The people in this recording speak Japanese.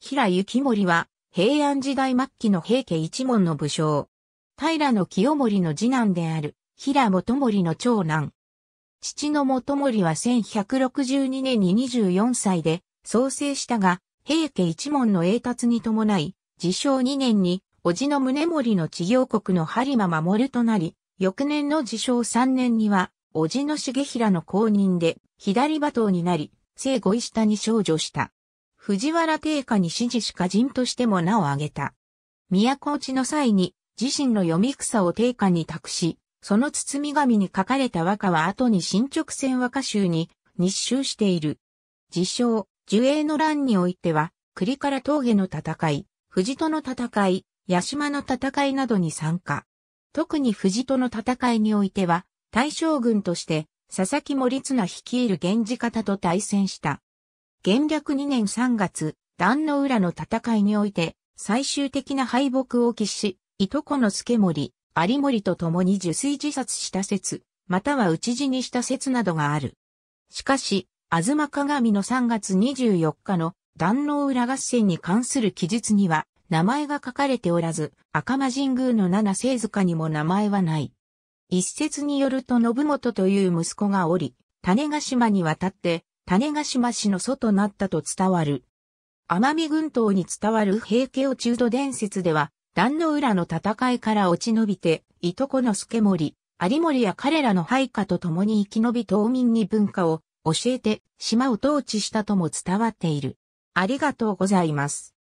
平幸盛は平安時代末期の平家一門の武将。平清盛の次男である平元盛の長男。父の元盛は1162年に24歳で創生したが、平家一門の栄達に伴い、自称2年に、叔父の宗盛の治業国の播磨守となり、翌年の自称3年には、叔父の重平の公認で、左馬頭になり、生後下に少女した。藤原定家に指示し家人としても名を挙げた。都落ちの際に、自身の読み草を定家に託し、その包み紙に書かれた和歌は後に新直線和歌集に日集している。自称、樹営の乱においては、栗から峠の戦い、藤戸の戦い、八島の戦いなどに参加。特に藤戸の戦いにおいては、大将軍として、佐々木森綱率いる源氏方と対戦した。元略2年3月、壇の浦の戦いにおいて、最終的な敗北を喫し、いとこの助森、有森と共に受水自殺した説、または討ち死にした説などがある。しかし、あずま鏡の3月24日の壇の浦合戦に関する記述には、名前が書かれておらず、赤間神宮の七聖塚にも名前はない。一説によると信元という息子がおり、種ヶ島に渡って種ヶ島市の祖となったと伝わる。奄美群島に伝わる平家を中土伝説では、壇の浦の戦いから落ち延びて、いとこの助森、有森や彼らの配下と共に生き延び島民に文化を教えて島を統治したとも伝わっている。ありがとうございます。